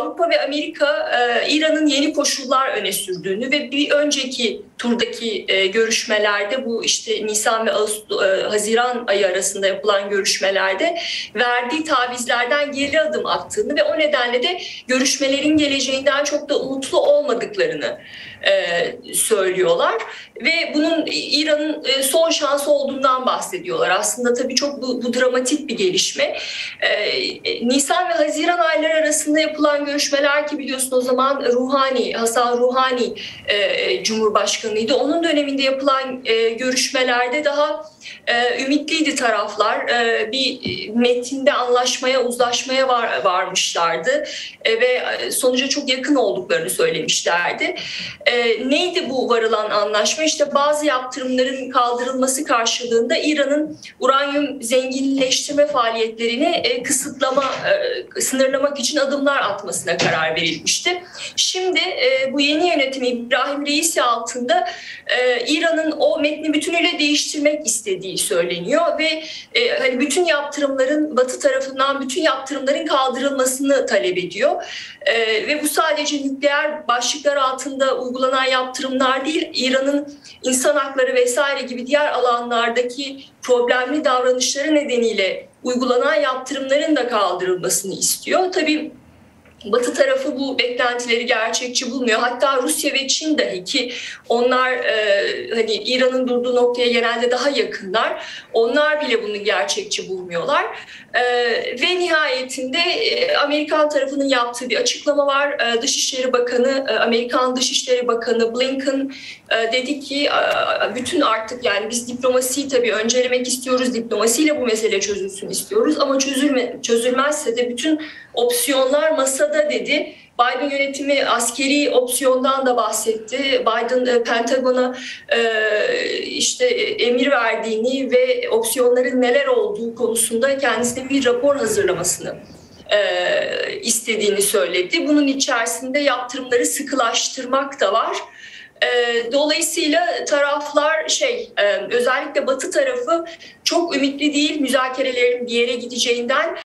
Avrupa ve Amerika e, İran'ın yeni koşullar öne sürdüğünü ve bir önceki turdaki e, görüşmelerde bu işte Nisan ve Ağustos, e, Haziran ayı arasında yapılan görüşmelerde verdiği tavizlerden geri adım attığını ve o nedenle de görüşmelerin geleceğinden çok da umutlu olmadıklarını e, söylüyorlar ve bunun İran'ın e, son şansı olduğundan bahsediyorlar. Aslında tabii çok bu, bu dramatik bir gelişme. E, Nisan ve Haziran ayları arasında yapılan görüşmeler ki biliyorsun o zaman Ruhani, Hasan Ruhani e, Cumhurbaşkanıydı. Onun döneminde yapılan e, görüşmelerde daha e, ümitliydi taraflar. E, bir metinde anlaşmaya, uzlaşmaya var, varmışlardı e, ve sonuca çok yakın olduklarını söylemişlerdi. E, neydi bu varılan anlaşma? İşte bazı yaptırımların kaldırılması karşılığında İran'ın uranyum zenginleştirme faaliyetlerini e, kısıtlama, e, sınırlamak için adımlar atmasına karar verilmişti. Şimdi e, bu yeni yönetim İbrahim Reisi altında e, İran'ın o metni bütünüyle değiştirmek istediği söyleniyor ve e, hani bütün yaptırımların Batı tarafından bütün yaptırımların kaldırılmasını talep ediyor. E, ve bu sadece nükleer başlıklar altında uygulanan yaptırımlar değil, İran'ın insan hakları vesaire gibi diğer alanlardaki problemli davranışları nedeniyle uygulanan yaptırımların da kaldırılmasını istiyor. Tabii Batı tarafı bu beklentileri gerçekçi bulmuyor. Hatta Rusya ve Çin dahi ki onlar e, hani İran'ın durduğu noktaya genelde daha yakınlar. Onlar bile bunu gerçekçi bulmuyorlar. E, ve nihayetinde e, Amerikan tarafının yaptığı bir açıklama var. E, Dışişleri Bakanı, e, Amerikan Dışişleri Bakanı Blinken e, dedi ki e, bütün artık yani biz diplomasiyi tabii öncelemek istiyoruz. Diplomasiyle bu mesele çözülsün istiyoruz ama çözülme, çözülmezse de bütün opsiyonlar masada dedi. Biden yönetimi askeri opsiyondan da bahsetti. Biden e, Pentagon'a e, işte emir verdiğini ve opsiyonların neler olduğu konusunda kendisine bir rapor hazırlamasını e, istediğini söyledi. Bunun içerisinde yaptırımları sıkılaştırmak da var. Dolayısıyla taraflar şey özellikle Batı tarafı çok ümitli değil müzakerelerin bir yere gideceğinden